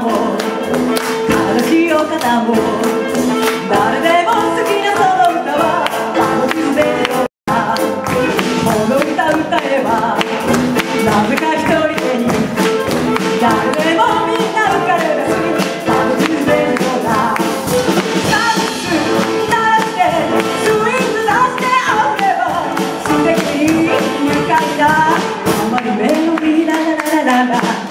も悲しいお方も誰でも好きなその歌は楽しんでるよこの歌歌えばなぜか一人でに誰でもみんな浮かれるし楽しんでるよだダンスダンスでスイーツ出してあふれば素敵に愉快だあまり目を見ながらならララ